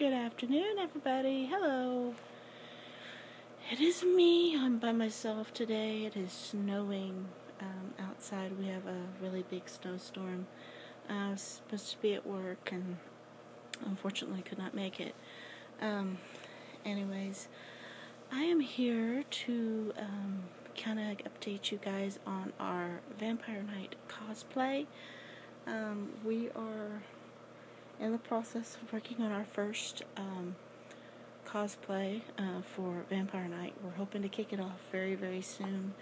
Good afternoon, everybody. Hello. It is me. I'm by myself today. It is snowing um, outside. We have a really big snowstorm. I was supposed to be at work and unfortunately could not make it. Um, anyways, I am here to um, kind of update you guys on our Vampire Knight cosplay. Um, we are in the process of working on our first um, cosplay uh, for Vampire Knight. We're hoping to kick it off very, very soon.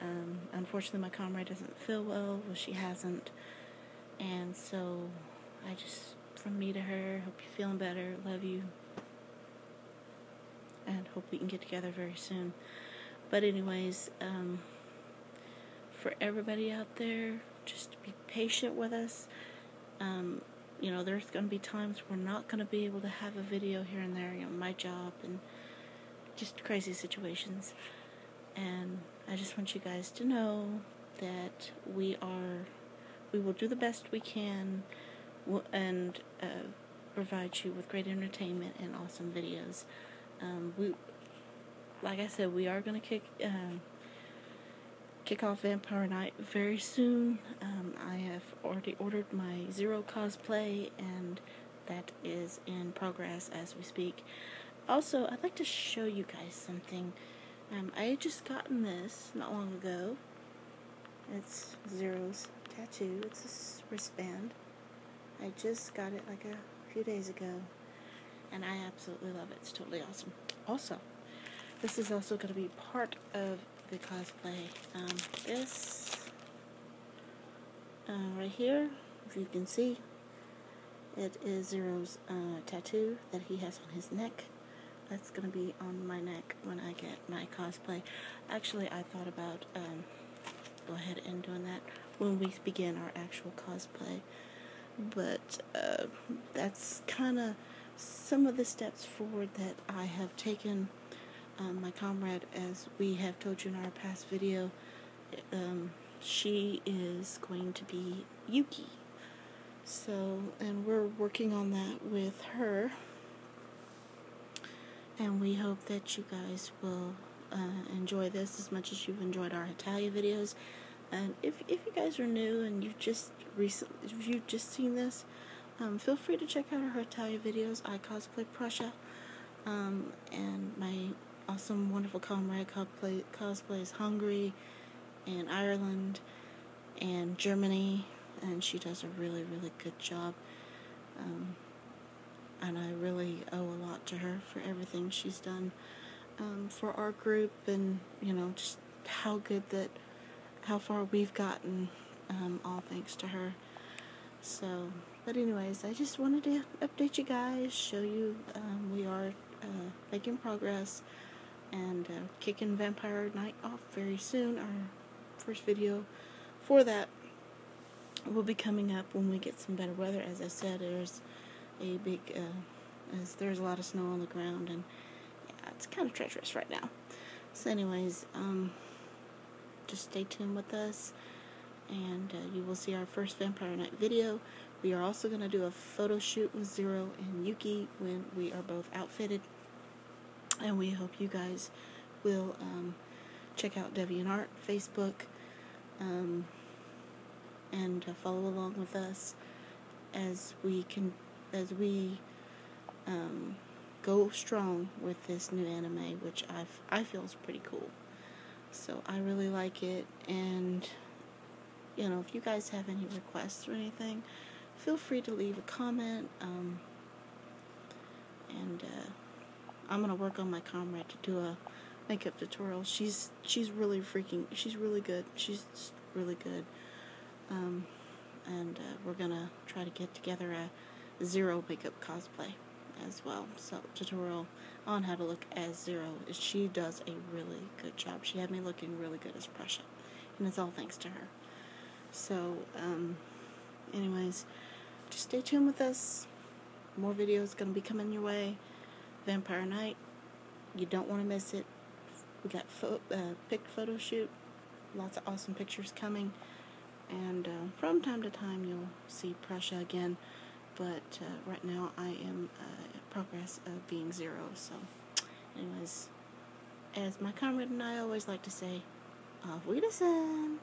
Um, unfortunately, my comrade doesn't feel well. Well, she hasn't. And so, I just, from me to her, hope you're feeling better. Love you. And hope we can get together very soon. But, anyways, um, for everybody out there, just be patient with us. Um, you know, there's going to be times we're not going to be able to have a video here and there, you know, my job and just crazy situations. And I just want you guys to know that we are, we will do the best we can and uh, provide you with great entertainment and awesome videos. Um, we, like I said, we are going to kick. Uh, kick off Vampire Knight very soon. Um, I have already ordered my Zero cosplay, and that is in progress as we speak. Also, I'd like to show you guys something. Um, I had just gotten this not long ago. It's Zero's tattoo. It's a wristband. I just got it like a few days ago, and I absolutely love it. It's totally awesome. Also, this is also going to be part of the cosplay. Um, this uh, right here, if you can see, it is Zero's uh, tattoo that he has on his neck. That's going to be on my neck when I get my cosplay. Actually, I thought about um, go ahead and doing that when we begin our actual cosplay. But uh, that's kind of some of the steps forward that I have taken um, my comrade, as we have told you in our past video, um, she is going to be Yuki. So, and we're working on that with her. And we hope that you guys will uh, enjoy this as much as you've enjoyed our Hetalia videos. And if, if you guys are new and you've just recently, if you've just seen this, um, feel free to check out our Hetalia videos. I cosplay Prussia. Um, and my awesome, wonderful comrade cosplay, cosplays Hungary and Ireland and Germany, and she does a really, really good job. Um, and I really owe a lot to her for everything she's done um, for our group, and you know just how good that, how far we've gotten, um, all thanks to her. So, but anyways, I just wanted to update you guys, show you um, we are uh, making progress and uh, kicking Vampire Knight off very soon. Our first video for that will be coming up when we get some better weather. As I said, there's a big, uh, there's a lot of snow on the ground, and yeah, it's kind of treacherous right now. So, anyways, um, just stay tuned with us, and uh, you will see our first Vampire Knight video. We are also going to do a photo shoot with Zero and Yuki when we are both outfitted and we hope you guys will um, check out DeviantArt Facebook um, and uh, follow along with us as we can as we um, go strong with this new anime, which I I feel is pretty cool. So I really like it, and you know if you guys have any requests or anything, feel free to leave a comment. Um, and uh, I'm gonna work on my comrade to do a makeup tutorial. She's she's really freaking. She's really good. She's really good. Um, and uh, we're gonna try to get together a zero makeup cosplay as well. So tutorial on how to look as zero. She does a really good job. She had me looking really good as Prussia, and it's all thanks to her. So, um, anyways, just stay tuned with us. More videos gonna be coming your way. Vampire Knight. You don't want to miss it. We got fo- uh, picked photo shoot. Lots of awesome pictures coming. And uh, from time to time, you'll see Prussia again. But uh, right now, I am uh, progress of being zero. So, anyways, as my comrade and I always like to say, auf Wiedersehen.